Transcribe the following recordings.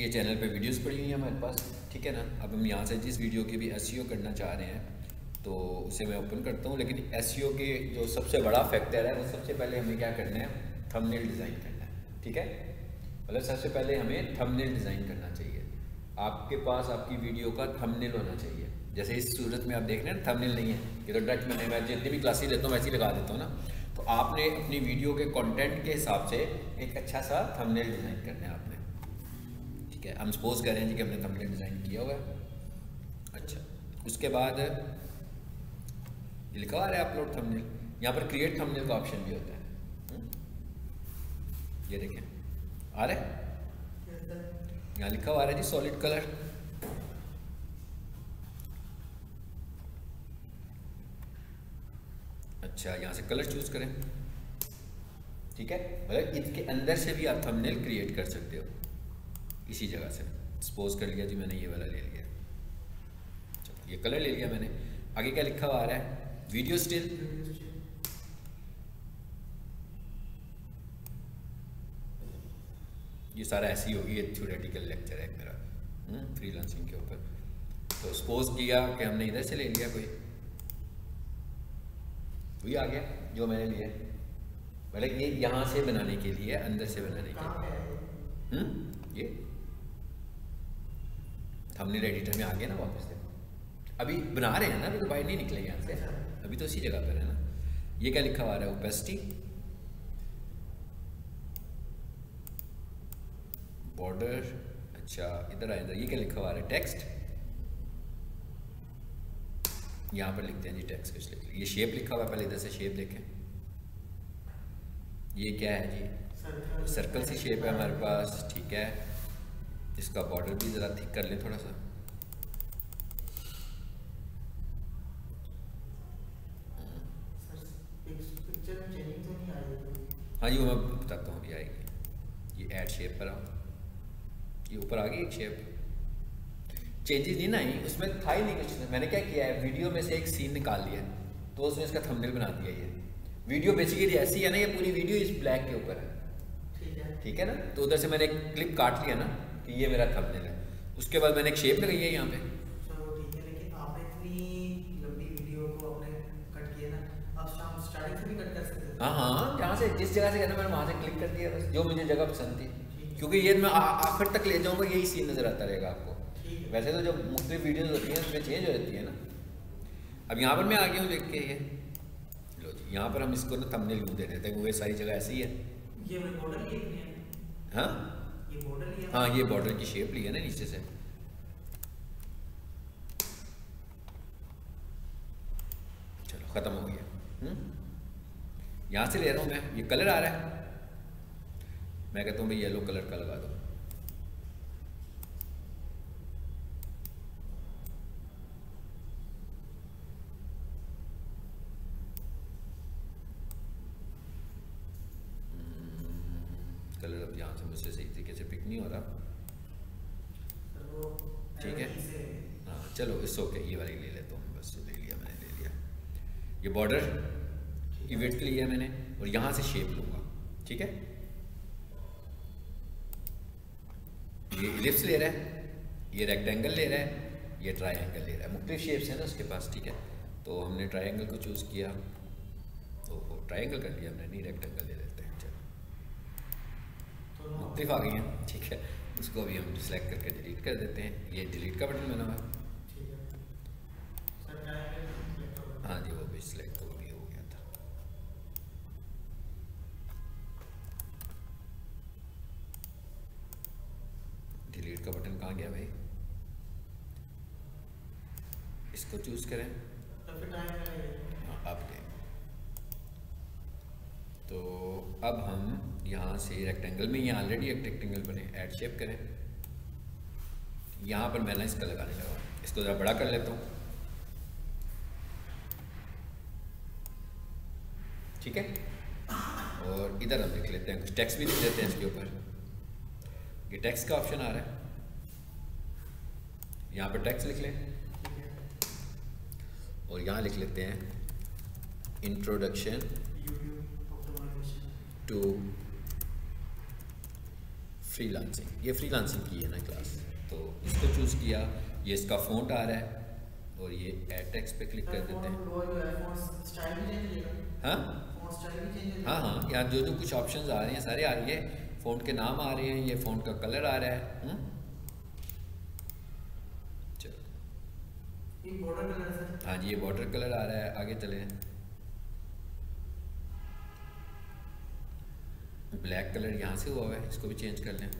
ये चैनल पे वीडियोस पड़ी हुई हैं हमारे पास, ठीक है ना? अब हम यहाँ से जिस वीडियो की भी एस करना चाह रहे हैं तो उसे मैं ओपन करता हूँ, लेकिन एस के जो सबसे बड़ा फैक्टर है, वो सबसे पहले हमें क्या करना है? थंबनेल डिज़ाइन करना है, ठीक है? मतलब सबसे पहले हमें थंबनेल डिज़ाइन करना चाहिए। आपके पास आपकी वीडियो का थंबनेल होना चाहिए। जैसे इस सूरत में आप देख रहे हैं थंबनेल नहीं है। ये तो डायरेक्ट मैंने मैं जितनी भी क्लासेस लेता हूँ, वैसे ही लगा देता हूँ ना। तो आपने अपनी वीडियो के कंटेंट के हिसाब से एक अच्छा सा थंबनेल डिज़ाइन करना है आपने ठीक है। हम सपोज़ कर रहे हैं जी कि हमने थंबनेल डिज़ाइन किया हुआ है। अच्छा उसके बाद लिखा आ रहा है अपलोड थंबनेल यहाँ पर क्रिएट थंबनेल का ऑप्शन भी होता है। हम्म? ये देखें। आ रहा यहाँ लिखा हुआ आ रहा है जी सॉलिड कलर अच्छा यहाँ से कलर चूज़ करें। ठीक है? मतलब इसके अंदर से भी आप थंबनेल क्रिएट कर सकते हो। इसी जगह से। सपोज़ कर लिया जी मैंने ये वाला ले लिया। चलो ये कलर ले लिया मैंने। आगे क्या लिखा हुआ आ रहा है? वीडियो स्टिल ये सारा ऐसी होगी ये थ्योरेटिकल लेक्चर है मेरा फ्रीलांसिंग हम्म, के ऊपर। तो सपोज़ किया कि हमने इधर से ले लिया कोई। वही आ गया जो मैंने लिया। मतलब ये यहाँ से बनाने के लिए अंदर से बनाने के लिए। हम्म ये। थंबनेल एडिटर में आ गया ना वापस से अभी बना रहे हैं ना अभी तो बाहर नहीं निकले यहाँ से। अभी तो उसी जगह पर है ना। ये क्या लिखा हुआ रहा है? ओपेसिटी बॉर्डर अच्छा इधर आए इधर। ये क्या लिखा हुआ है? टेक्स्ट यहाँ पर लिखते हैं जी टेक्स्ट कुछ लिख ये शेप लिखा हुआ है पहले इधर से शेप देखें। ये क्या है जी? सर्कल सी शेप है हमारे पास ठीक है। इसका बॉर्डर भी ज़रा थिक कर ले थोड़ा सा। हाँ जी वो मैं बताता हूँ अभी आएगी। ये ऐड शेप पर आओ। ये ऊपर आ गई एक शेप चेंजेस नहीं ना आई उसमें था ही नहीं कुछ। मैंने क्या किया है वीडियो में से एक सीन निकाल लिया तो उसमें इसका थंबनेल बना दिया ये। वीडियो बेसिकली ऐसी है ना ये पूरी वीडियो इस ब्लैक के ऊपर है। ठीक है। ना? तो उधर से मैंने एक क्लिप काट लिया ना कि ये मेरा थंबनेल है। उसके बाद मैंने एक शेप लगाई है यहाँ पे। हाँ हाँ। जहाँ से जिस जगह से कहना मैंने वहाँ से क्लिक कर दिया बस जो मुझे जगह पसंद थी। क्योंकि ये मैं आखिर तक ले जाऊँगा यही सीन नज़र आता रहेगा आपको। वैसे तो जब मुख्तु वीडियोज़ होती हैं उसमें चेंज हो जाती है ना। अब यहाँ पर मैं आ गया हूँ देख के ये। लो जी यहाँ पर हम इसको ना थंबनेल दे देते हैं वो ये सारी जगह ऐसी है। ये हाँ? हाँ ये बॉर्डर की शेप ली है ना नीचे से। चलो, ख़त्म हो गया। हम्म? यहाँ से ले रहा हूँ मैं। ये कलर आ रहा है। मैं कहता हूँ भाई येलो कलर का लगा दो कलर अब यहाँ से मुझसे सही तरीके से पिक नहीं हो रहा। ठीक है। हाँ चलो इस ओके ये वाली ले लेता हूँ बस ले लिया मैंने ले लिया। ये बॉर्डर की वेट के लिया मैंने और यहाँ से शेप लूँगा ठीक है? ये इलिप्स ले रहा है ये रेक्टेंगल ले रहा है ये ट्रायंगल ले रहा है। मुख्तलिफ़ शेप्स हैं ना उसके पास ठीक है? तो हमने ट्राइंगल को चूज़ किया तो ट्राइंगल कर लिया हमने नहीं रेक्टेंगल ले मुख्तफ आ गई हैं ठीक है। उसको भी हम सिलेक्ट करके डिलीट कर देते हैं। ये डिलीट का बटन बना हुआ है। हाँ जी वो भी सिलेक्ट तो भी हो गया था। डिलीट का बटन कहाँ गया भाई? इसको चूज़ करें। हाँ। अब दें तो अब हम यहाँ से रेक्टेंगल में, यहाँ ऑलरेडी एक रेक्टेंगल बने ऐड शेप करें। यहाँ पर मैंने इसका लगाने लगा इसको ज़रा बड़ा कर लेता हूँ। ठीक है? और इधर हम लिख लेते हैं, कुछ टेक्स्ट भी लिख देते हैं इसके ऊपर। ये टेक्स्ट का ऑप्शन आ रहा है। यहाँ पर टेक्स्ट लिख लें। और यहाँ लिख लेते हैं इंट्रोडक्शन टू फ्री लांसिंग ये फ्री लांसिंग की है ना क्लास तो इसको चूज़ किया ये इसका फ़ॉन्ट आ रहा है और ये एड टेक्स्ट पे क्लिक कर देते हैं। जो है हो? हाँ हो हाँ हाँ यहाँ जो जो कुछ ऑप्शंस आ रहे हैं सारे आ रही है। फ़ॉन्ट के नाम आ रहे हैं ये फ़ॉन्ट का कलर आ रहा है। हम्म? बॉर्डर कलर हाँ। जी ये वाटर कलर आ रहा है। आगे चले। ब्लैक कलर यहाँ से हुआ हुआ है इसको भी चेंज कर लें।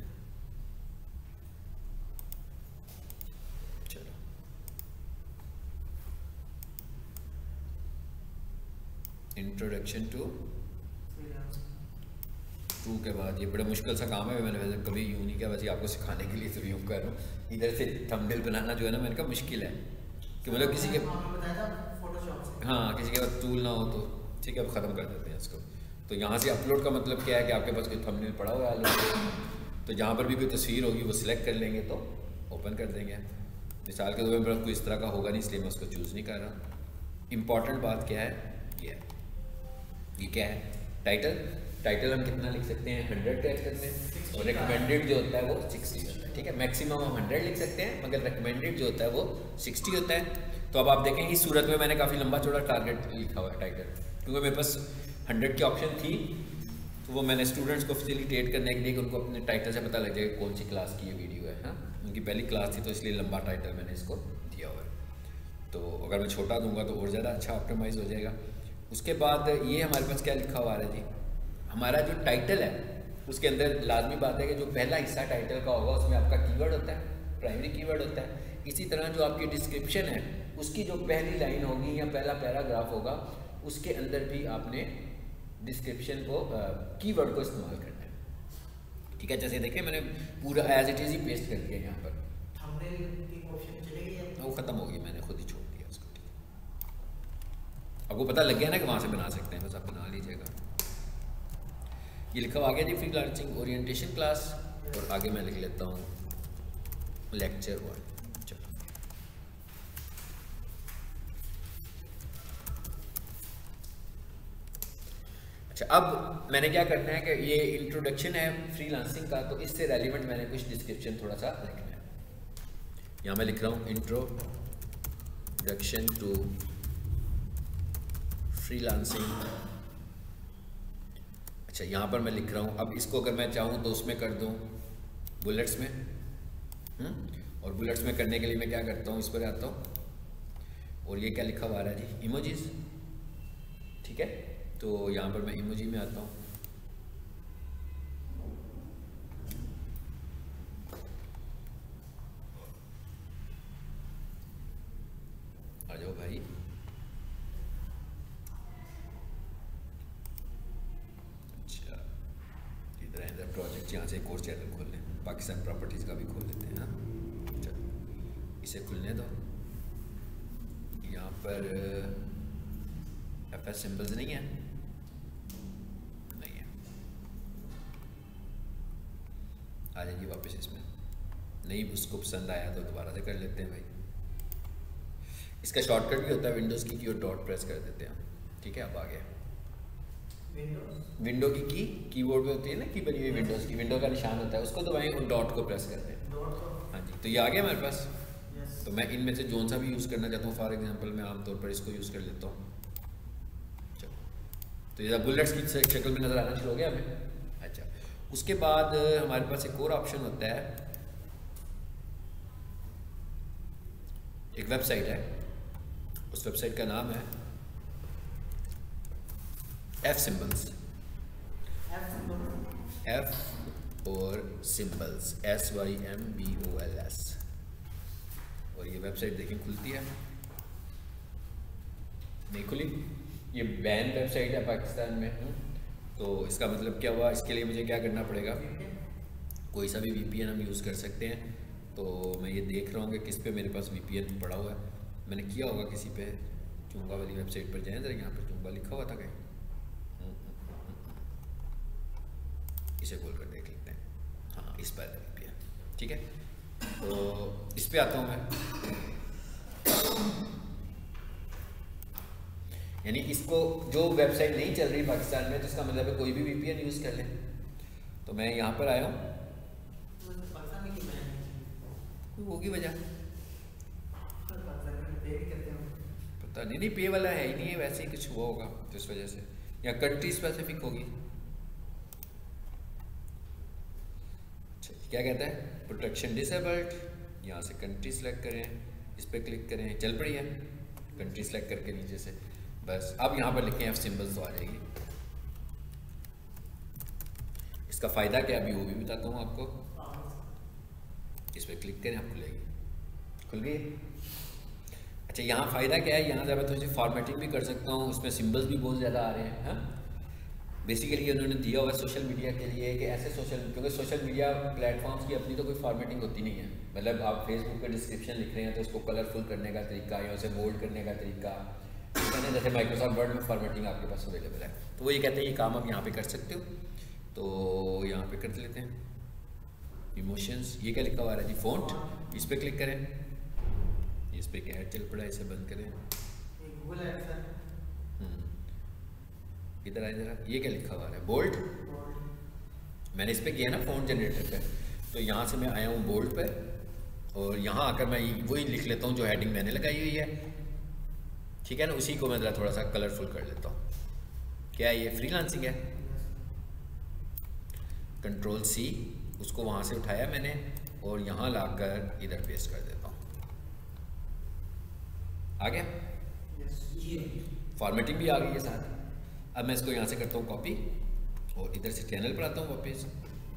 चलो। इंट्रोडक्शन टू टू के बाद ये बड़ा मुश्किल सा काम है मैंने वैसे कभी यूँ नहीं किया वैसे आपको सिखाने के लिए तो यूँ कर रहा हूँ। इधर से थंबनेल बनाना जो है ना मैंने कहा मुश्किल है। कि मतलब किसी के हाँ किसी के पास टूल ना हो तो। ठीक है अब ख़त्म कर देते हैं इसको। तो यहाँ से अपलोड का मतलब क्या है कि आपके पास कोई थंबनेल पड़ा हुआ है तो जहाँ पर भी कोई तस्वीर होगी वो सिलेक्ट कर लेंगे तो ओपन कर देंगे। मिसाल के तौर पर कोई इस तरह का होगा नहीं इसलिए मैं उसको चूज़ नहीं कर रहा। इंपॉर्टेंट बात क्या है? ये है। ये क्या है? टाइटल टाइटल हम कितना लिख सकते हैं? हंड्रेड कैरेक्टर में और रिकमेंडेड जो होता है वो सिक्सटी होता है। ठीक है? मैक्सिमम हम हंड्रेड लिख सकते हैं मगर रिकमेंडेड जो होता है वो सिक्सटी होता है। तो अब आप देखें इस सूरत में मैंने काफ़ी लंबा चौड़ा टारगेट लिखा हुआ है टाइटल क्योंकि मेरे पास हंड्रेड की ऑप्शन थी तो वो मैंने स्टूडेंट्स को फैसिलिटेट करने के लिए कि उनको अपने टाइटल से पता लग जाएगा कौन सी क्लास की ये वीडियो है हाँ? उनकी पहली क्लास थी तो इसलिए लंबा टाइटल मैंने इसको दिया हुआ है। तो अगर मैं छोटा दूँगा तो और ज़्यादा अच्छा ऑप्टिमाइज हो जाएगा। उसके बाद ये हमारे पास क्या लिखा हुआ है जी? हमारा जो टाइटल है, उसके अंदर लाजमी बात है कि जो पहला हिस्सा टाइटल का होगा, उसमें आपका कीवर्ड होता है प्राइमरी कीवर्ड होता है। इसी तरह जो आपकी डिस्क्रिप्शन है, उसकी जो पहली लाइन होगी या पहला पैराग्राफ होगा, उसके अंदर भी आपने डिस्क्रिप्शन को कीवर्ड को इस्तेमाल करना है। ठीक है जैसे देखें मैंने पूरा एज इट इज़ ही पेस्ट कर दिया यहाँ पर। वो ख़त्म हो गई मैंने खुद ही छोड़ दिया उसको। ठीक आपको पता लग गया ना कि वहाँ से बना सकते हैं बस आप बना लीजिएगा। ये लिखा हुआ आ गया जी फ्री लर्निंग ओरिएंटेशन क्लास और आगे मैं लिख लेता हूँ लेक्चर वन अच्छा अब मैंने क्या करना है कि ये इंट्रोडक्शन है फ्रीलांसिंग का तो इससे रेलिवेंट मैंने कुछ डिस्क्रिप्शन थोड़ा सा लिखना है। यहाँ मैं लिख रहा हूँ इंट्रोडक्शन टू फ्रीलांसिंग अच्छा यहाँ पर मैं लिख रहा हूँ, अब इसको अगर मैं चाहूँ तो उसमें कर दूँ बुलेट्स में। हुँ? और बुलेट्स में करने के लिए मैं क्या करता हूँ, इस पर आता हूँ। और ये क्या लिखा हुआ रहा है जी? इमोजीज ठीक है? तो यहाँ पर मैं इमोजी में आता हूँ। आ जाओ भाई। अच्छा इधर है प्रोजेक्ट यहाँ से और चैनल खोल लें पाकिस्तान प्रॉपर्टीज़ का भी खोल लेते हैं हाँ। चलो, इसे खुलने दो यहाँ पर एफ़ एस सिम्बल्स नहीं है। आ जाइए वापस इसमें। नहीं उसको पसंद आया तो दोबारा से कर लेते हैं भाई। इसका शॉर्टकट भी होता है विंडोज़ की की और डॉट प्रेस कर देते हैं। ठीक है अब आ गया। विंडोज़ विंडो की की कीबोर्ड पे होती है ना की बनी हुई विंडोज़ की। विंडो का निशान होता है उसको दबाएँ और डॉट को प्रेस कर दें हाँ जी तो ये आ गया मेरे पास। तो मैं इनमें से जोन सा भी यूज़ करना चाहता हूँ फॉर एग्जांपल मैं आमतौर पर इसको यूज़ कर लेता हूँ। चलो। तो ये बुलेट्स की शक्ल में नज़र आना शुरू हो गया हमें। उसके बाद हमारे पास एक और ऑप्शन होता है। एक वेबसाइट है। उस वेबसाइट का नाम है एफ़ सिम्बल्स एफ़ और symbols S Y M B O L S और ये वेबसाइट देखें खुलती है। नहीं खुली? ये बैन वेबसाइट है पाकिस्तान में। हम्म। तो इसका मतलब क्या हुआ? इसके लिए मुझे क्या करना पड़ेगा? कोई सा भी वीपीएन हम यूज़ कर सकते हैं। तो मैं ये देख रहा हूँ कि किस पे मेरे पास वीपीएन पड़ा हुआ है। मैंने किया होगा किसी पे, चुंगा वाली वेबसाइट पर जाएँ जरा, यहाँ पर चुंगा लिखा हुआ था कहीं इसे खोल कर देख लेते हैं। हाँ इस पर VPN ठीक है? तो इस पर आता हूँ मैं। यानी इसको जो वेबसाइट नहीं चल रही पाकिस्तान में तो इसका मतलब है कोई भी वीपीएन यूज़ कर ले। तो मैं यहाँ पर आया हूँ। होगी वजह पे भी करते हैं पता नहीं नहीं पे वाला है ही नहीं है वैसे ही कुछ हुआ होगा तो इस वजह से। या कंट्री स्पेसिफिक होगी। अच्छा, क्या कहता है? प्रोटेक्शन डिसेबल्ड यहाँ से कंट्री सेलेक्ट करें इस पर क्लिक करें चल पड़ी है। कंट्री सेलेक्ट करके नीचे से। बस। अब यहाँ पर लिखें एफ़ सिंबल्स तो आ जाएगी। इसका फ़ायदा क्या अभी वो भी बताता हूँ आपको। इस पर क्लिक करें, आप खुलेगी। खुल गई? अच्छा यहाँ फ़ायदा क्या है? यहाँ ज़्यादा तो फॉर्मेटिंग भी कर सकता हूँ, उसमें सिंबल्स भी बहुत ज़्यादा आ रहे हैं हाँ? बेसिकली उन्होंने दिया हुआ सोशल मीडिया के लिए कि ऐसे सोशल क्योंकि सोशल मीडिया प्लेटफॉर्म्स की अपनी तो कोई फॉर्मेटिंग होती नहीं है। मतलब आप फेसबुक पे डिस्क्रिप्शन लिख रहे हैं तो उसको कलरफुल करने का तरीका, या उसे बोल्ड करने का तरीका मैंने जैसे माइक्रोसॉफ्ट वर्ड में फॉर्मेटिंग आपके पास अवेलेबल है। तो वो ये कहते हैं ये काम आप यहाँ पे कर सकते हो। तो यहाँ पे कर लेते हैं। इमोशंस ये क्या लिखा हुआ है? जी फोन्ट इस पर क्लिक करें। इस पर क्या चल पड़ा इसे बंद करें। है। हम्म। इधर आए जरा ये क्या लिखा हुआ है? बोल्ट मैंने इस पर किया ना फ़ोन जनरेटर पे तो यहाँ से मैं आया हूँ बोल्ट पे। और यहाँ आकर मैं वही लिख लेता हूँ जो हेडिंग मैंने लगाई हुई है। ठीक है ना? उसी को मैं ज़रा थोड़ा सा कलरफुल कर लेता हूँ। क्या ये फ्रीलांसिंग है? कंट्रोल सी उसको वहाँ से उठाया मैंने और यहाँ लाकर इधर पेस्ट कर देता हूँ। आ गया? फॉर्मेटिंग भी आ गई है साथ। अब मैं इसको यहाँ से करता हूँ कॉपी और इधर से चैनल पर आता हूँ वापस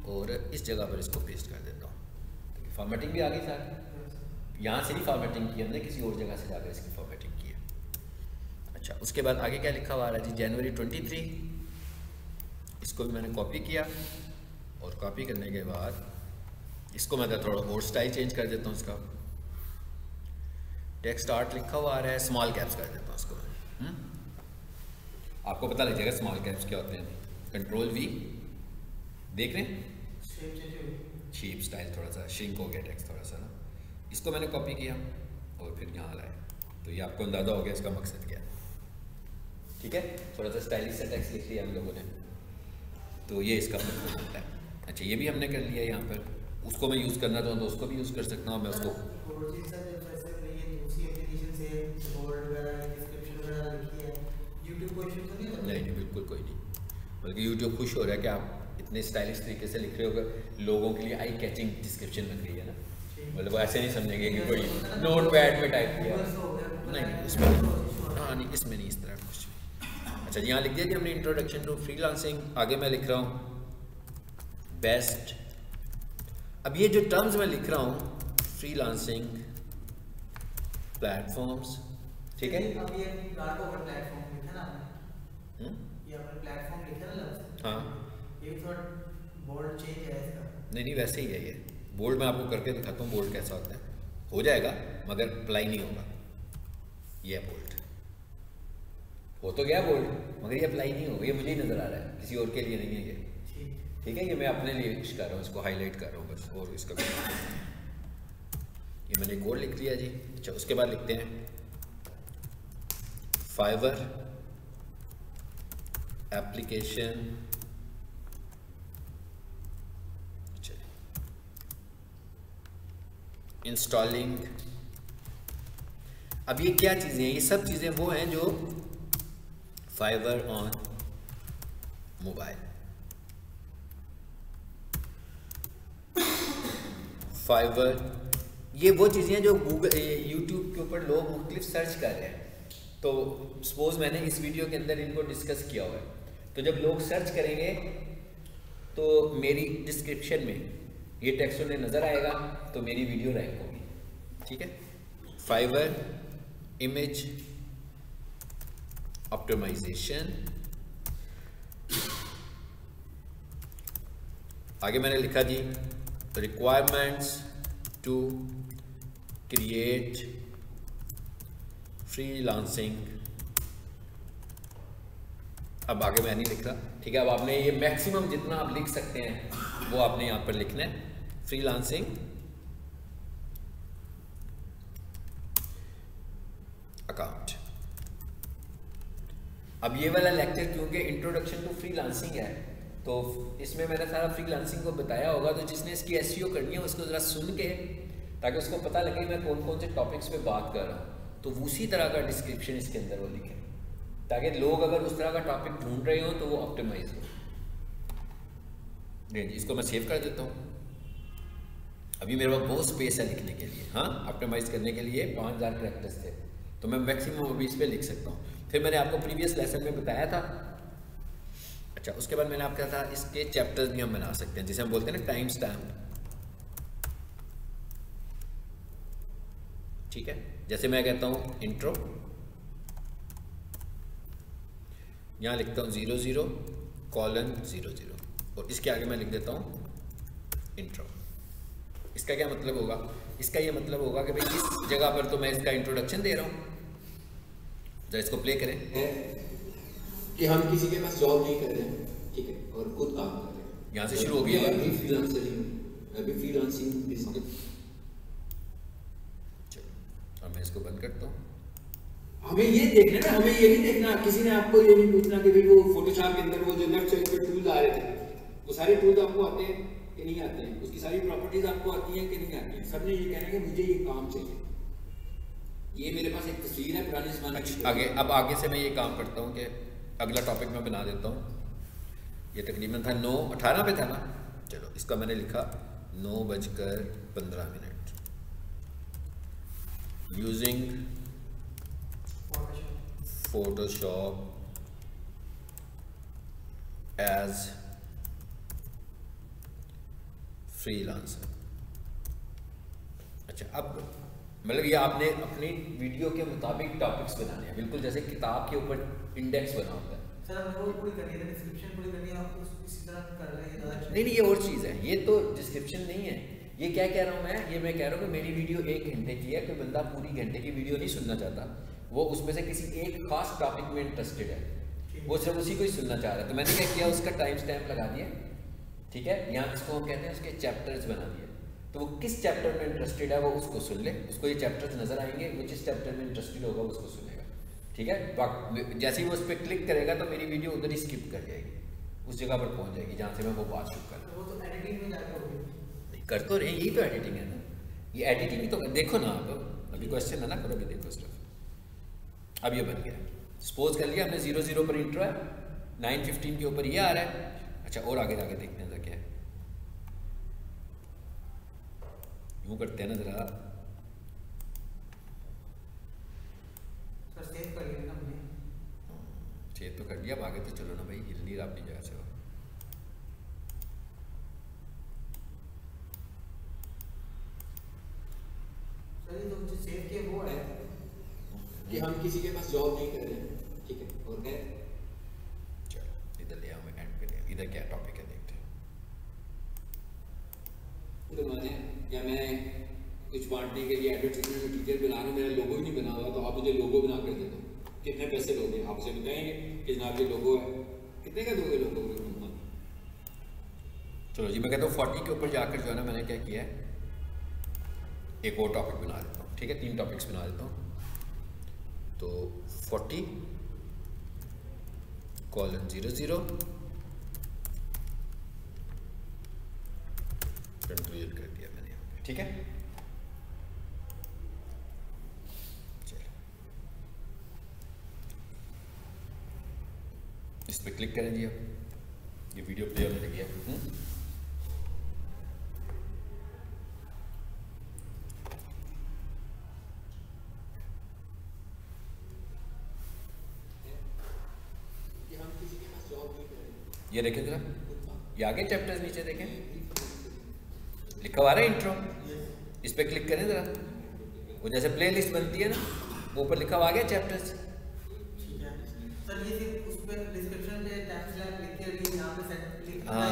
और इस जगह पर इसको पेस्ट कर देता हूँ। फॉर्मेटिंग भी आ गई साथ। यहाँ से नहीं फॉर्मेटिंग की हमने किसी और जगह से जाकर इसकी फॉर्मेटिंग की। अच्छा उसके बाद आगे क्या लिखा हुआ आ रहा है? जी जनवरी ट्वेंटी थ्री इसको भी मैंने कॉपी किया और कॉपी करने के बाद इसको मैं थोड़ा और स्टाइल चेंज कर देता हूँ इसका। टेक्स्ट आर्ट लिखा हुआ आ रहा है स्मॉल कैप्स कर देता हूँ उसको हम्म? आपको पता लग जाएगा स्मॉल कैप्स क्या होते हैं। कंट्रोल वी देख रहे हैं? शेप शेप स्टाइल थोड़ा सा श्रिंक हो गया टेक्स्ट थोड़ा सा ना। इसको मैंने कॉपी किया और फिर यहाँ लाया। तो ये आपको अंदाज़ा हो गया इसका मकसद क्या है। ठीक है? थोड़ा सा स्टाइलिश सा टेक्स्ट लिख लिया हम लोगों ने। तो ये इसका मतलब होता है। अच्छा ये भी हमने कर लिया यहाँ पर। उसको मैं यूज़ करना चाहूँ तो उसको भी यूज़ कर सकता हूँ मैं उसको। है तो नहीं नहीं बिल्कुल कोई नहीं। बल्कि यूट्यूब खुश हो रहा है कि आप इतने स्टाइलिश तरीके से लिख रहे हो लोगों के लिए आई कैचिंग डिस्क्रिप्शन लग रही है ना। मतलब वो ऐसे नहीं समझेंगे कि कोई नोट पैड में टाइप किया। नहीं इसमें नहीं हाँ नहीं इसमें नहीं इस तरह कुछ। अच्छा यहाँ लिख दिया कि हमने इंट्रोडक्शन टू फ्रीलांसिंग आगे मैं लिख रहा हूँ बेस्ट अब ये जो टर्म्स मैं लिख रहा हूँ फ्रीलांसिंग प्लेटफॉर्म्स ठीक है? अब ये प्लेटफॉर्म लिखा ना हम्म? ये आपने प्लेटफॉर्म लिखा ना हाँ। ये थोड़ा बोल्ड चेंज है इसका। नहीं नहीं वैसे ही है ये। बोल्ड मैं आपको करके दिखाता हूँ बोल्ड कैसा होता है। हो जाएगा मगर अप्लाई नहीं होगा। ये है बोल्ड हो तो गया बोल्ड मगर ये अप्लाई नहीं होगा ये मुझे ही नज़र आ रहा है। किसी और के लिए नहीं है ये। ठीक। है ये मैं अपने लिए कर रहा हूँ इसको हाईलाइट कर रहा हूँ बस और इसका ये मैंने एक और लिख लिया जी। अच्छा उसके बाद लिखते हैं। फाइवर एप्लीकेशन इंस्टॉलिंग अब ये क्या चीज़ें हैं? ये सब चीज़ें वो हैं जो फाइवर ऑन मोबाइल फाइवर ये वो चीज़ें जो गूगल यूट्यूब के ऊपर लोग मुख्तलिफ़ सर्च कर रहे हैं। तो सपोज़ मैंने इस वीडियो के अंदर इनको डिस्कस किया हुआ है। तो जब लोग सर्च करेंगे तो मेरी डिस्क्रिप्शन में ये टेक्स्ट उन्हें नज़र आएगा तो मेरी वीडियो रैंक होगी। ठीक है? फाइवर इमेज ऑप्टिमाइजेशन आगे मैंने लिखा जी, requirements to create freelancing. अब आगे मैं नहीं लिख रहा ठीक है? अब आपने ये मैक्सिमम जितना आप लिख सकते हैं, वो आपने यहाँ पर लिखना है फ्रीलांसिंग अकाउंट अब ये वाला लेक्चर क्योंकि इंट्रोडक्शन टू फ्रीलांसिंग है तो इसमें मैंने सारा फ्रीलांसिंग को बताया होगा तो जिसने इसकी एस करनी है, उसको ज़रा सुन के, ताकि उसको पता लगे मैं कौन कौन से टॉपिक्स पे बात कर रहा हूँ। तो उसी तरह का डिस्क्रिप्शन इसके अंदर वो लिखे, ताकि लोग अगर उस तरह का टॉपिक ढूंढ रहे हो तो वो ऑप्टिमाइज हो। जी, इसको मैं सेव कर देता हूँ। अभी मेरे पास बहुत स्पेस है लिखने के लिए हाँ ऑप्टिमाइज करने के लिए पाँच हज़ार थे तो मैं मैक्सिमम अभी इस पर लिख सकता हूँ। फिर मैंने आपको प्रीवियस लेसन में बताया था। अच्छा उसके बाद मैंने आपका था, इसके चैप्टर्स भी हम बना सकते हैं, जिसे हम बोलते हैं ना टाइम स्टैम्प ठीक है? जैसे मैं कहता हूँ इंट्रो यहाँ लिखता हूँ zero zero colon zero zero और इसके आगे मैं लिख देता हूँ इंट्रो इसका क्या मतलब होगा? इसका ये मतलब होगा कि भाई इस जगह पर तो मैं इसका इंट्रोडक्शन दे रहा हूँ। जरा इसको प्ले करें। कि हम किसी के पास जॉब नहीं कर रहे हैं ठीक है और खुद काम कर रहे हैं। यहाँ से शुरू हो गया अभी फ्रीलांसर ही अभी फ्रीलांसिंग बिज़नेस चलो मैं इसको बंद करता हूँ। हमें ये देखना है ना हमें ये नहीं देखना किसी ने आपको ये नहीं पूछना कि भाई वो फोटोशॉप के अंदर वो जो लेफ़्ट साइड पे टूल आ रहे थे वो सारे टूल्स आपको आते हैं कि नहीं आते हैं? उसकी सारी प्रॉपर्टीज़ आपको आती हैं कि नहीं आती हैं? सबने ये कहना है कि मुझे ये काम चाहिए। ये मेरे पास एक तस्वीर है पुराने जमाने की। आगे, अब आगे से मैं ये काम करता हूँ कि अगला टॉपिक मैं बना देता हूँ। ये तकरीबन था नौ, अठारह पे था ना? चलो, इसका मैंने लिखा नौ बजकर पंद्रह minute. Using Photoshop as freelancer अच्छा अब मतलब ये आपने अपनी वीडियो के मुताबिक टॉपिक्स बनाने हैं। बिल्कुल जैसे किताब के ऊपर इंडेक्स बना होता है। सर हमने वो पूरी करनी है डिस्क्रिप्शन पूरी करनी है आप इसी तरह कर रहे हैं अच्छा। नहीं नहीं ये और चीज़ है। ये तो डिस्क्रिप्शन नहीं है। ये क्या कह रहा हूँ मैं? ये मैं कह रहा हूँ कि मेरी वीडियो एक घंटे की है कोई बंदा पूरी घंटे की वीडियो नहीं सुनना चाहता। वो उसमें से किसी एक खास टॉपिक में इंटरेस्टेड है। वो सिर्फ़ उसी को ही सुनना चाह रहा है। तो मैंने क्या किया? उसका टाइम स्टैम्प लगा दिया। ठीक है? यहाँ इसको हम कहते हैं उसके चैप्टर्स बना दिए। तो वो किस चैप्टर में इंटरेस्टेड है वो उसको सुन ले। उसको ये चैप्टर्स नज़र आएँगे वो जिस चैप्टर में इंटरेस्टेड होगा उसको सुनेगा। ठीक है? जैसे ही वो उस पर क्लिक करेगा तो मेरी वीडियो उधर ही स्किप कर जाएगी। उस जगह पर पहुँच जाएगी जहाँ से मैं वो बात शुरू कर तो वो तो एडिटिंग में कर तो रहे यही तो एडिटिंग है ना। ये एडिटिंग तो देखो ना आप अभी क्वेश्चन है ना करो अभी देखो स्टफ़ अब ये बन गया। सपोज़ कर लिया हमने ज़ीरो ज़ीरो पर इंट्रो है नाइन फिफ्टीन के ऊपर ये आ रहा है। अच्छा और आगे जाके देखते हैं जरा क्या है यूँ करते हैं ना जरा। सर सेव कर लिया ना हमने छेद तो कर लिया अब आगे तो चलो ना भाई हिल नहीं रहा अपनी जगह से। वो। सर ये तो मुझे सेव किया वो है। कि हम किसी के पास जॉब नहीं कर रहे हैं ठीक है और मैं चलो इधर ले आओ मैं एंड पे ले इधर क्या टॉपिक है देखते हैं। तो मैंने या मैं कुछ बांटने के लिए एडवर्टीजमेंट मटीरियल बना रहा हूँ मेरा लोगो ही नहीं बना हुआ तो आप मुझे लोगो बना कर दे दो। कितने पैसे लोगे आप उसे बताएँगे कि जनाब ये लोगो है। कितने का दोगे लोगो को चलो जी, मैं कहता हूँ फोर्टी के ऊपर जाकर जो है ना मैंने क्या किया है? एक और टॉपिक बना देता हूँ, ठीक है? तीन टॉपिक्स बना देता हूँ। तो forty colon zero zero conclusion कर दिया मैंने ठीक है? इस पर क्लिक करें जी आप। ये वीडियो प्ले होने लगी है। हम्म? ये देखें जरा। ये आगे चैप्टर्स नीचे देखें। लिखा हुआ रहा है इंट्रो इस पर क्लिक करें जरा। वो जैसे प्ले लिस्ट बनती है ना, वो ऊपर लिखा हुआ आ गया चैप्टर्स हाँ।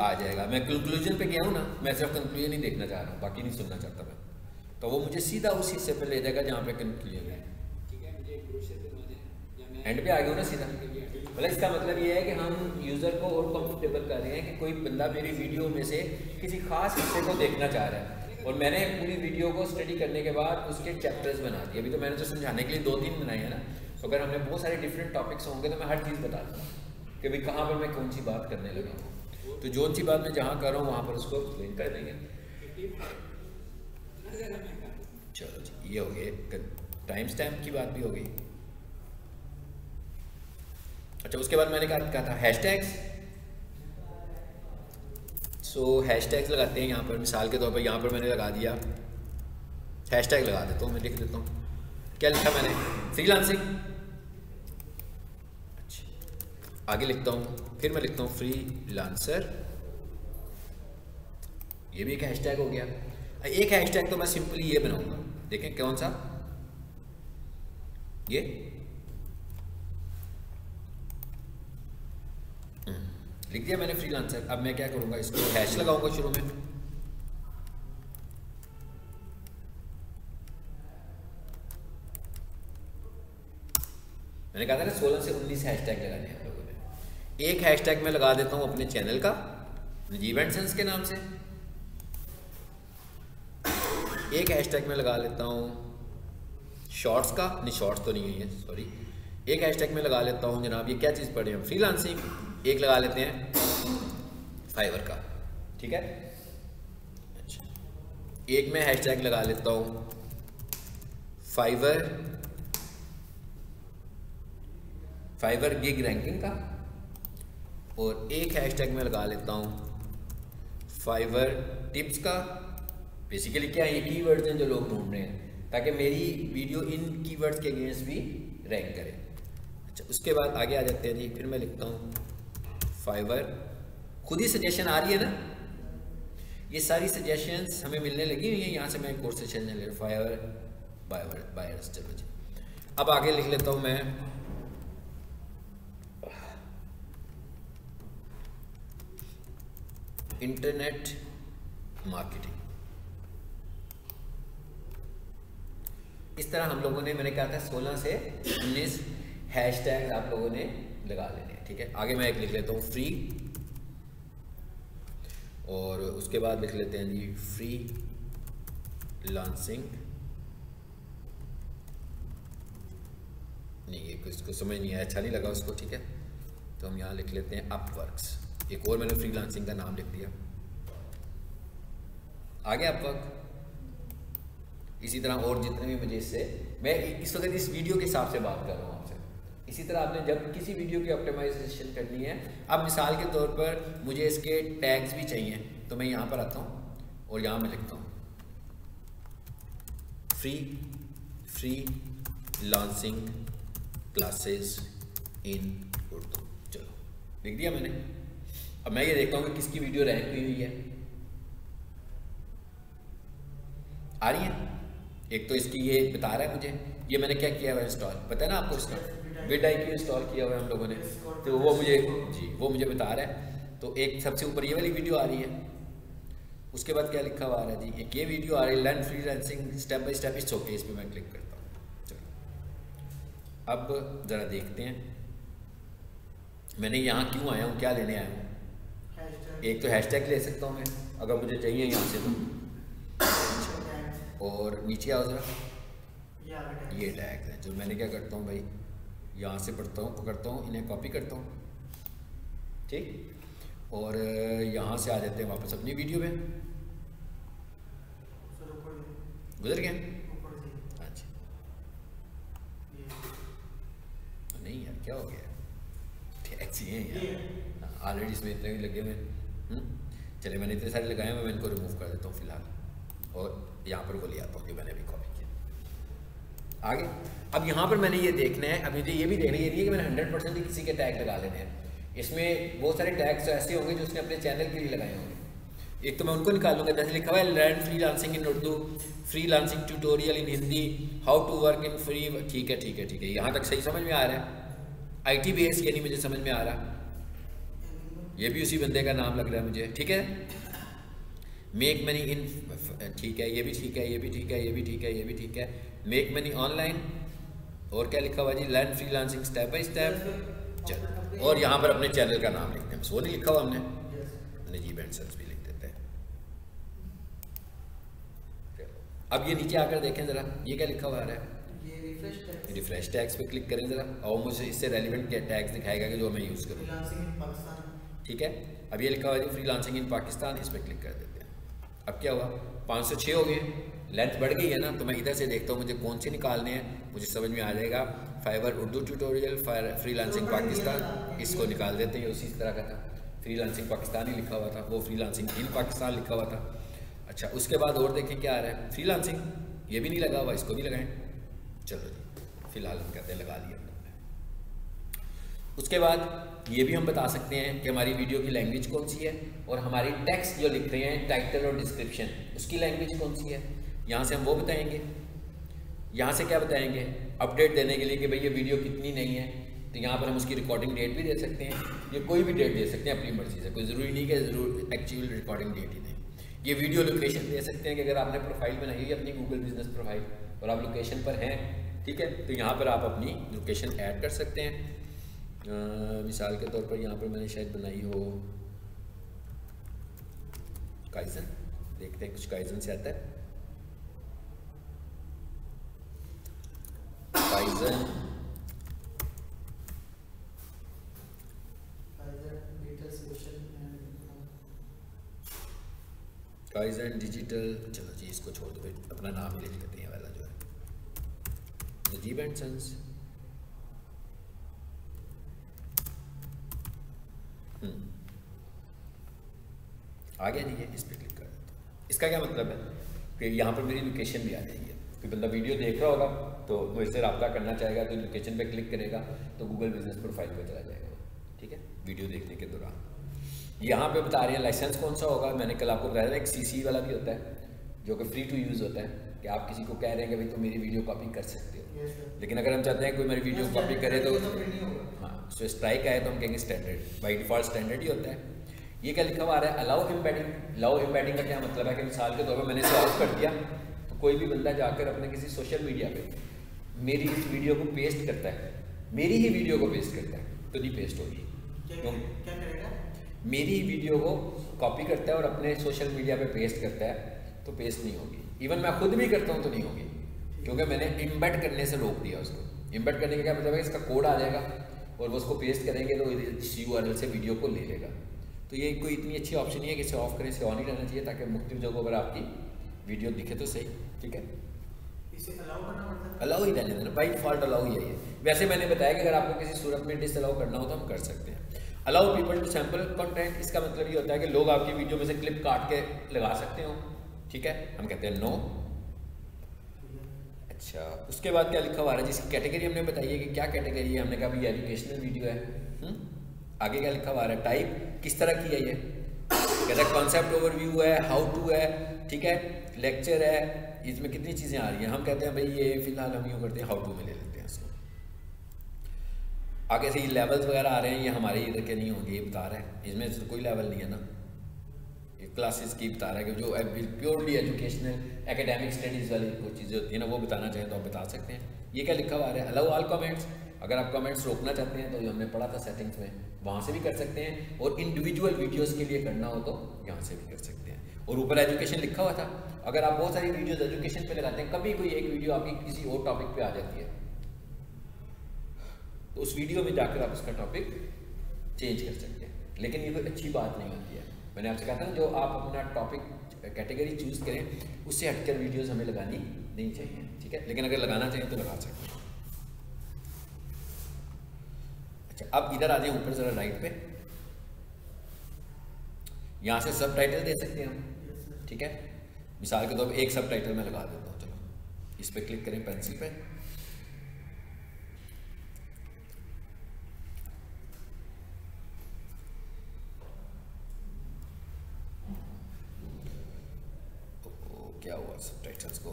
आ जाएगा। मैं कंक्लूजन पे गया हूँ ना मैं सिर्फ़ कंक्लूजन ही देखना चाह रहा हूँ बाकी नहीं सुनना चाहता मैं। तो वो मुझे सीधा उस हिस्से पे ले जाएगा जहाँ पे कंक्लूजन है। एंड पे आ गया ना सीधा। मतलब इसका मतलब ये है कि हम यूज़र को और कंफर्टेबल कर रहे हैं कि कोई बंदा मेरी वीडियो में से किसी खास हिस्से को देखना चाह रहा है। और मैंने पूरी वीडियो को स्टडी करने के बाद उसके चैप्टर्स बना दिए। अभी तो मैंने तो समझाने के लिए दो तीन बनाए हैं ना। तो अगर हमने बहुत सारे डिफरेंट टॉपिक्स होंगे तो मैं हर चीज़ बता दूँगा। कि भाई कहाँ पर मैं कौन सी बात करने लगा हूँ? तो जो सी बात मैं जहाँ कर रहा हूँ, वहाँ पर उसको एक्सप्लेन कर देंगे। चलो जी, ये हो गए। टाइम स्टैम्प की बात भी हो गई। अच्छा उसके बाद मैंने कहा कहा था हैशटैग्स सो हैशटैग्स लगाते हैं यहाँ पर। मिसाल के तौर पर यहाँ पर मैंने लगा दिया। हैश टैग लगा देता हूँ, मैं लिख देता हूँ। क्या लिखा मैंने? फ्रीलांसिंग अच्छा आगे लिखता हूँ फिर मैं लिखता हूँ फ्री लांसर ये भी एक हैशटैग हो गया। एक हैशटैग तो मैं सिंपली ये बनाऊँगा। देखें कौन सा? ये। हम्म, लिख दिया मैंने फ्रीलांसर अब मैं क्या करूँगा? इसको हैश लगाऊँगा शुरू में। मैंने कहा था ना सोलह से उन्नीस हैशटैग लगाने हैं। एक हैशटैग मैं लगा देता हूँ अपने चैनल का नजीब एंड सेंस के नाम से। एक हैशटैग में लगा लेता हूँ शॉर्ट्स का। नहीं शॉर्ट्स तो नहीं है सॉरी एक हैशटैग में लगा लेता हूँ, जनाब, ये क्या चीज़ पढ़े हम फ्रीलांसिंग एक लगा लेते हैं फाइवर का। ठीक है? अच्छा। एक मैं हैशटैग लगा लेता हूँ फाइवर फाइवर गिग रैंकिंग का। और एक हैशटैग में लगा लेता हूँ फाइवर टिप्स का बेसिकली क्या है ये वर्ड्स हैं जो लोग ढूंढ रहे हैं ताकि मेरी वीडियो इन कीवर्ड्स के अगेंस्ट भी रैंक करे अच्छा उसके बाद आगे आ जाते हैं जी फिर मैं लिखता हूँ फाइवर खुद ही सजेशन आ रही है ना ये सारी सजेशंस हमें मिलने लगी हुई हैं यहाँ से मैं कोर्स से चलने ले फाइवर बायर बायर्स चलो जी अब आगे लिख लेता हूँ मैं इंटरनेट मार्केटिंग इस तरह हम लोगों ने, मैंने कहा था 16 से 19 हैशटैग आप लोगों ने लगा लेने ठीक है? आगे मैं एक लिख लेता हूँ फ्री और उसके बाद लिख लेते हैं जी फ्री लॉन्सिंग नहीं, ये इसको समझ नहीं आया अच्छा नहीं लगा उसको, ठीक है? तो हम यहाँ लिख लेते हैं अपवर्क्स एक और मैंने फ्री लांसिंग का नाम लिख दिया। आ आगे अपवर्क इसी तरह और जितने भी मुझे इससे, मैं इस वक्त इस वीडियो के हिसाब से बात कर रहा हूँ आपसे। इसी तरह आपने जब किसी वीडियो की ऑप्टिमाइजेशन करनी है, अब मिसाल के तौर पर मुझे इसके टैग्स भी चाहिए तो मैं यहाँ पर आता हूँ और यहाँ मैं लिखता हूँ। Free freelancing classes in Urdu चलो, लिख दिया मैंने। अब मैं ये देखता हूँ कि किसकी वीडियो रैंक हुई है। आ रही है एक तो इसकी ये बता रहा है मुझे, ये मैंने क्या किया हुआ इंस्टॉल पता है ना आपको इसका विड आई क्यू इंस्टॉल किया हुआ है हम लोगों ने। तो वो मुझे, जी, वो मुझे बता रहा है। तो एक सबसे ऊपर ये वाली वीडियो आ रही है। उसके बाद क्या लिखा हुआ आ रहा है? जी, एक ये वीडियो आ रही है learn freelancing step by step इस ओके, इस पर मैं क्लिक करता हूँ। चलो। अब ज़रा देखते हैं। मैंने यहाँ क्यों आया हूँ, क्या लेने आया हूँ? एक तो हैशटैग ले सकता हूँ मैं अगर मुझे चाहिए यहाँ से तो। और नीचे आओ ज़रा। ये टैग है जो मैंने क्या करता हूँ भाई यहाँ से पढ़ता हूँ पकड़ता हूँ इन्हें कॉपी करता हूँ। ठीक? और यहाँ से आ जाते हैं वापस अपनी वीडियो में। गुजर गए अच्छा। नहीं यार क्या हो गया? ऐसी हैं यार। ऑलरेडी हाँ, इसमें इतने भी लगे हुए हम्म? चले, मैंने इतने सारे लगाए हैं मैं इनको रिमूव कर देता हूँ फ़िलहाल। और यहाँ पर वो ले आता हूँ जो मैंने अभी कॉपी किया। आगे। अब यहाँ पर मैंने ये देखना है अभी तो ये भी देखना ये नहीं है कि मैंने हंड्रेड परसेंट किसी के टैग लगा लेने हैं। इसमें बहुत सारे टैग्स ऐसे होंगे जो उसने अपने चैनल के लिए लगाए होंगे। एक तो मैं उनको निकालूँगा, जैसे लिखा हुआ है learn freelancing in Urdu freelancing tutorial in Hindi how to work in free ठीक है ठीक है ठीक है। यहाँ तक सही समझ में आ रहा है। आई टी बेस ये नहीं मुझे समझ में आ रहा ये भी उसी बंदे का नाम लग रहा है मुझे ठीक है? मेक मनी इन ठीक है ये भी ठीक है ये भी ठीक है ये भी ठीक है ये भी ठीक है। मेक मनी ऑनलाइन और क्या लिखा हुआ जी? Learn freelancing step by step चल और यहाँ पर अपने चैनल का नाम लिखते हैं। वो नहीं लिखा हुआ हमने? नजीब एंड सन्स भी लिख देते हैं। अब ये नीचे आकर देखें ज़रा ये क्या लिखा हुआ आ रहा है? रिफ्रेश टैग्स पे क्लिक करें ज़रा और मुझे इससे रेलिवेंट टैक्स दिखाएगा कि जो मैं यूज़ करूँ। ठीक है? अब ये लिखा हुआ है फ्री लांसिंग इन पाकिस्तान इस पर क्लिक कर देते हैं। अब क्या हुआ? पाँच सौ छः हो गए। लेंथ बढ़ गई है ना? तो मैं इधर से देखता हूँ, मुझे कौन से निकालने हैं? मुझे समझ में आ जाएगा। Fiverr Urdu tutorial Fiverr freelancing Pakistan इसको निकाल देते हैं उसी तरह का था। फ्री लांसिंग पाकिस्तान ही लिखा हुआ था, वो फ्री लांसिंग इन पाकिस्तान लिखा हुआ था। अच्छा उसके बाद और देखें क्या आ रहा है। फ्री लांसिंग ये भी नहीं लगा हुआ, इसको भी लगाएँ। चलो जी, फ़िलहाल हम कहते हैं, लगा दिया उसके बाद ये भी हम बता सकते हैं कि हमारी वीडियो की लैंग्वेज कौन सी है और हमारी टेक्स्ट जो लिख रहे हैं टाइटल और डिस्क्रिप्शन उसकी लैंग्वेज कौन सी है? यहाँ से हम वो बताएँगे। यहाँ से क्या बताएँगे? अपडेट देने के लिए कि भाई ये वीडियो कितनी नहीं है। तो यहाँ पर हम उसकी रिकॉर्डिंग डेट भी दे सकते हैं। ये कोई भी डेट दे सकते हैं, अपनी मर्ज़ी से। कोई ज़रूरी नहीं कि ज़रूर एक्चुअल रिकॉर्डिंग डेट ही दें। ये वीडियो लोकेशन दे सकते हैं कि अगर आपने प्रोफ़ाइल बनाई है अपनी गूगल बिज़नेस प्रोफ़ाइल और आप लोकेशन पर हैं, ठीक है? तो यहाँ पर आप अपनी लोकेशन ऐड कर सकते हैं। मिसाल के तौर पर यहाँ पर मैंने शायद बनाई हो काइजन देखते हैं कुछ काइजन से आता है। काइजन काइजन डिजिटल चलो जी इसको छोड़ दो अपना नाम ही लिख लेते हैं वाला जो है। नजीब एंड सन्स आ गया नहीं है, इस पर क्लिक कर देते इसका क्या मतलब है? कि यहाँ पर मेरी लोकेशन भी आ जाएगी। कोई बंदा वीडियो देख रहा होगा तो इससे रब्ता करना चाहेगा तो लोकेशन पे क्लिक करेगा तो गूगल बिज़नेस प्रोफ़ाइल पर चला जाएगा ठीक है? वीडियो देखने के दौरान। यहाँ पे बता रहे हैं लाइसेंस कौन सा होगा? मैंने कल आपको बताया था, एक सी वाला भी होता है। जो कि फ्री टू यूज़ होता है कि आप किसी को कह रहे हैं कि भाई तुम मेरी वीडियो कॉपी कर सकते हो। Yes, लेकिन अगर हम चाहते हैं कोई मेरी वीडियो कॉपी करे तो हाँ सो स्ट्राइक आए तो हम कहेंगे स्टैंडर्ड बाई डिफ़ॉल्ट स्टैंडर्ड ही होता है। ये क्या लिखा हुआ आ रहा है? अलाउ एम्बेडिंग अलाउ एम्बेडिंग का क्या मतलब है? कि मिसाल के तौर पर मैंने इसे ऑफ़ कर दिया तो कोई भी बंदा जाकर अपने किसी सोशल मीडिया पर मेरी इस वीडियो को पेस्ट करता है। मेरी ही वीडियो को पेस्ट करता है तो नहीं पेस्ट होगी। क्या क्या मेरी ही वीडियो को कॉपी करता है और अपने सोशल मीडिया पे पेस्ट करता है। तो पेस्ट नहीं होगी। इवन मैं खुद भी करता हूँ तो नहीं होगी। क्योंकि मैंने इम्बेड करने से रोक दिया उसको। इम्बेट करने का क्या मतलब है? इसका कोड आ जाएगा और वो उसको पेस्ट करेंगे तो इस यू से वीडियो को ले लेगा। तो ये कोई इतनी अच्छी ऑप्शन नहीं है कि इसे ऑफ़ करें इसे ऑन ही रहना चाहिए ताकि मुख्तु जगहों पर आपकी वीडियो दिखे तो सही। ठीक है? अलाउ ही? रहने देना। बाई डिफ़ॉल्ट अलाउ ही है वैसे मैंने बताया कि अगर आपको किसी सूरत में डिस अलाउ करना हो तो हम कर सकते हैं। Allow people to sample content इसका मतलब ये होता है कि लोग आपकी वीडियो में से क्लिप काट के लगा सकते हो। ठीक है? हम कहते हैं नो अच्छा उसके बाद क्या लिखा हुआ है? जिसकी कैटेगरी हमने बताई है कि क्या कैटेगरी है? हमने कहा भाई एजुकेशनल वीडियो है। हुँ? हम्म? आगे क्या लिखा हुआ है? टाइप किस तरह की है ये? कहता है कॉन्सेप्ट ओवरव्यू है हाउ टू है, ठीक है? लेक्चर है, इसमें कितनी चीज़ें आ रही हैं? हम कहते हैं, भाई, ये फ़िलहाल हम यूँ करते हैं हाउ टू में ले लेते हैं आगे से ये लेवल्स वगैरह आ रहे हैं, ये हमारे इधर के नहीं होंगे, ये बता रहे हैं। इसमें तो कोई लेवल नहीं है ना? क्लासेस की बता रहा है जो प्योरली एजुकेशनल एकेडमिक स्टडीज़ वाली कोई चीज़ें होती हैं ना, वो बताना चाहें तो आप बता सकते हैं। ये क्या लिखा हुआ है? अलाउ ऑल कमेंट्स अगर आप कमेंट्स रोकना चाहते हैं तो ये हमने पढ़ा था सेटिंग्स में। वहाँ से भी कर सकते हैं और इंडिविजुअल वीडियोज़ के लिए करना हो तो यहाँ से भी कर सकते हैं। और ऊपर एजुकेशन लिखा हुआ था। अगर आप बहुत सारी वीडियोज़ एजुकेशन पे लगाते हैं, कभी कोई एक वीडियो आपकी किसी और टॉपिक पे आ जाती है तो उस वीडियो में जाकर आप उसका टॉपिक चेंज कर सकते हैं। लेकिन ये कोई अच्छी बात नहीं होती है। मैंने आपसे कहा था, जो आप अपना टॉपिक कैटेगरी चूज़ करें, उससे हटकर वीडियोज़ हमें लगानी नहीं चाहिए, ठीक है? लेकिन अगर लगाना चाहिए तो लगा सकते हैं। अच्छा अब इधर आ जाए, ऊपर ज़रा राइट पे। यहाँ से सब टाइटल दे सकते हैं हम, ठीक है? मिसाल के तौर तो पर एक सब टाइटल में लगा देता हूँ, चलो। इस पर क्लिक करें पेंसिल पे क्या हुआ सब टाइटल्स को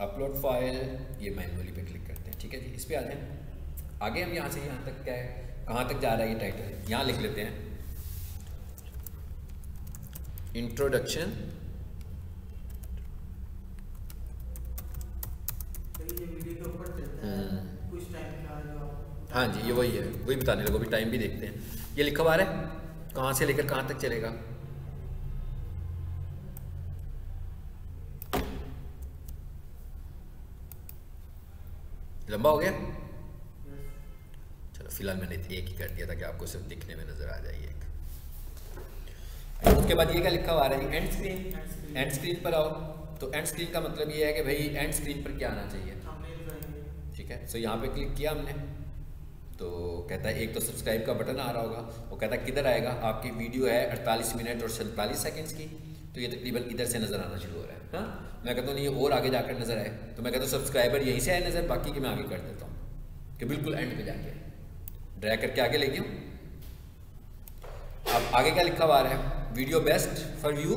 अपलोड फ़ाइल ये मैनुअली पे क्लिक करते हैं ठीक है जी? इस पर आ जाए आगे हम यहाँ से यहाँ तक क्या है? कहाँ तक जा रहा है ये टाइटल यहाँ लिख लेते हैं। इंट्रोडक्शन हम्म। हाँ जी ये वही है। वही बताने लगो अभी टाइम भी देखते हैं। ये लिखा हुआ है? कहाँ से लेकर कहाँ तक चलेगा? लंबा हो गया चलो फ़िलहाल मैंने एक ही कर दिया था कि आपको सिर्फ़ दिखने में नज़र आ जाए एक। उसके बाद ये क्या लिखा हुआ आ रहा है? एंड स्क्रीन एंड स्क्रीन पर आओ। तो एंड स्क्रीन का मतलब ये है कि भाई एंड स्क्रीन पर क्या आना चाहिए? ठीक है? सो यहाँ पे क्लिक किया हमने। तो कहता है एक तो सब्सक्राइब का बटन आ रहा होगा। वो कहता है किधर आएगा? आपकी वीडियो है अड़तालीस मिनट और सैंतालीस सेकेंड्स की। तो ये तकरीबन इधर से नज़र आना शुरू हो रहा है हाँ? मैं कहता हूँ, नहीं, ये और आगे जाकर नज़र आए तो मैं कहता हूँ सब्सक्राइबर यहीं से आए नज़र, बाकी की मैं आगे कर देता हूँ, कि बिल्कुल एंड पे जाके। ड्रैग करके आगे लेके हूँ अब आगे क्या लिखा हुआ रहा है? वीडियो बेस्ट फॉर व्यू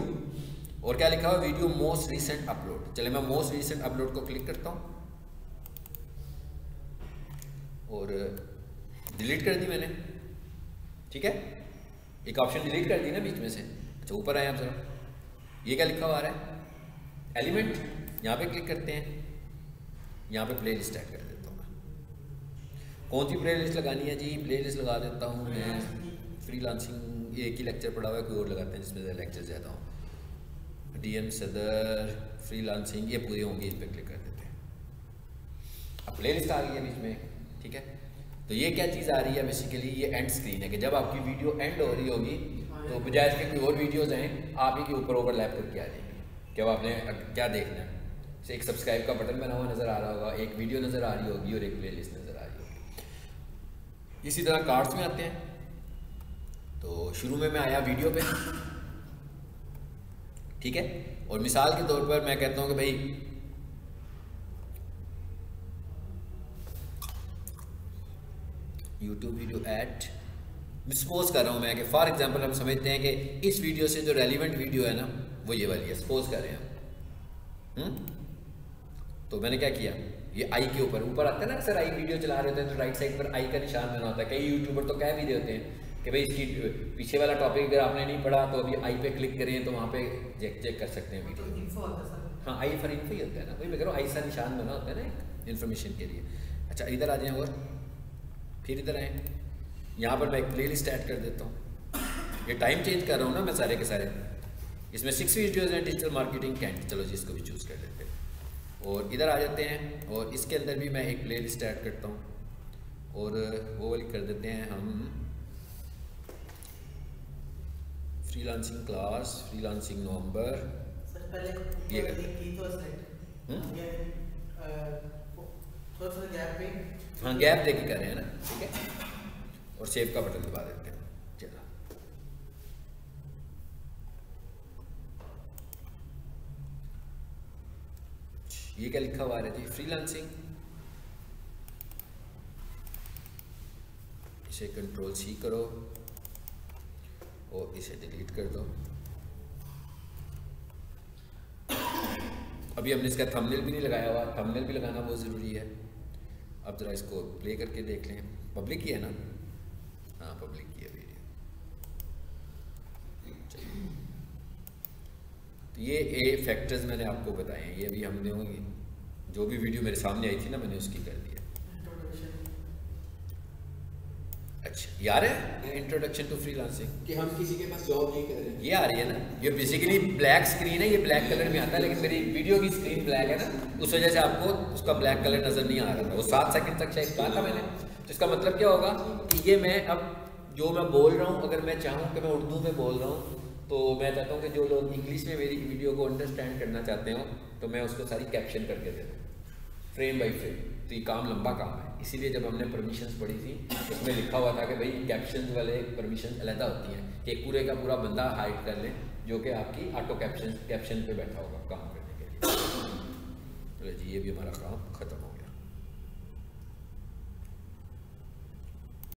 और क्या लिखा हुआ? वीडियो मोस्ट रिसेंट अपलोड चले मैं मोस्ट रिसेंट अपलोड को क्लिक करता हूँ। और डिलीट कर दी मैंने। ठीक है? एक ऑप्शन डिलीट कर दी ना बीच में से। अच्छा ऊपर आए आप जरा। ये क्या लिखा हुआ आ रहा है? एलिमेंट यहाँ पे क्लिक करते हैं। यहाँ पे प्ले लिस्ट ऐड कर देता हूँ मैं। कौन सी प्ले लिस्ट लगानी है जी? प्ले लिस्ट लगा देता हूँ मैं। फ्री लांसिंग एक ही लेक्चर पढ़ा हुआ है, कोई और लगाते हैं जिसमें लेक्चर ज़्यादा हूँ। डी एम सदर फ्री लांसिंग ये पूरी होंगी, इस पर क्लिक कर देते हैं। अब प्ले लिस्ट आ रही है बीच में, ठीक है? तो ये क्या चीज़ आ रही है बेसिकली ये एंड स्क्रीन है कि जब आपकी वीडियो एंड हो रही होगी तो बजाय इसके कोई और वीडियोज़ हैं, आप ही के ऊपर ओवरलैप करके आ जाएँगे। कि अब आपने क्या देखना है? एक सब्सक्राइब का बटन बना हुआ नज़र आ रहा होगा, एक वीडियो नज़र आ रही होगी और एक प्ले लिस्ट नज़र आ रही होगी। इसी तरह कार्ड्स में आते हैं। तो शुरू में मैं आया वीडियो पे। ठीक है? और मिसाल के तौर पर मैं कहता हूँ कि भाई यूट्यूब वीडियो एड सपोज़ कर रहा हूँ मैं कि फॉर एग्जांपल हम समझते हैं कि इस वीडियो से जो रेलिवेंट वीडियो है ना वो ये वाली है। सपोज़ कर रहे हैं हम्म? तो मैंने क्या किया? ये आई के ऊपर ऊपर आता है ना सर आई वीडियो चला रहे होते हैं तो राइट साइड पर आई का निशान बना होता है। कई यूट्यूबर तो कह भी देते हैं कि भाई इसकी पीछे वाला टॉपिक अगर आपने नहीं पढ़ा तो अभी आई पे क्लिक करें तो वहाँ पे चेक चेक कर सकते हैं वीडियो हाँ आई फॉर इन्फो ही होता है ना। भाई मैं कह रहा हूँ आई सा निशान बना होता है ना इन्फॉर्मेशन के लिए। अच्छा इधर आ जाए और फिर इधर आए। यहाँ पर मैं एक प्ले लिस्ट ऐड कर देता हूँ। ये टाइम चेंज कर रहा हूँ ना मैं सारे के सारे। इसमें सिक्स वीडियोज़ हैं डिजिटल मार्केटिंग कैंट चलो जी इसको भी चूज़ कर लेते हैं। और इधर आ जाते हैं और इसके अंदर भी मैं एक प्ले लिस्ट ऐड करता हूँ। और वो वाली कर देते हैं हम। फ्रीलांसिंग क्लास फ्रीलांसिंग नवंबर ये कर हाँ? गैप देके कर रहे हैं ना ठीक है? और सेव का बटन दबा देते हैं। चलो। ये क्या लिखा हुआ है? जी फ्रीलांसिंग इसे कंट्रोल सी करो और इसे डिलीट कर दो। अभी हमने इसका थंबनेल भी नहीं लगाया हुआ। थंबनेल भी लगाना बहुत ज़रूरी है। अब ज़रा इसको प्ले करके देख लें। पब्लिक ही है ना? हाँ पब्लिक की है वीडियो तो ये ए फैक्टर्स मैंने आपको बताए हैं ये अभी हमने होंगे। जो भी वीडियो मेरे सामने आई थी ना मैंने उसकी कर दिया। अच्छा यार है? इंट्रोडक्शन टू फ्रीलांसिंग कि हम किसी के पास जॉब नहीं कर रहे ये आ रही है ना? ये बेसिकली ब्लैक स्क्रीन है ये ब्लैक कलर में आता है लेकिन मेरी वीडियो की स्क्रीन ब्लैक है ना उस वजह से आपको उसका ब्लैक कलर नज़र नहीं आ रहा था। वो सात सेकंड तक शायद कहा था मैंने। इसका मतलब क्या होगा कि ये मैं अब जो मैं बोल रहा हूँ, अगर मैं चाहूँ कि मैं उर्दू में बोल रहा हूँ तो मैं चाहता हूँ कि जो लोग इंग्लिश में मेरी वीडियो को अंडरस्टैंड करना चाहते हो तो मैं उसको सारी कैप्शन करके दे दूँ फ्रेम बाई फ्रेम तो ये काम लंबा काम है। इसीलिए जब हमने परमिशन पढ़ी थी, उसमें लिखा हुआ था कि भाई कैप्शन वाले परमिशन अलहदा होती हैं, कि पूरे का पूरा बंदा हाइड कर लें, जो कि आपकी ऑटो कैप्शन कैप्शन पे बैठा होगा काम करने के लिए। चलो जी, ये भी हमारा काम ख़त्म। हो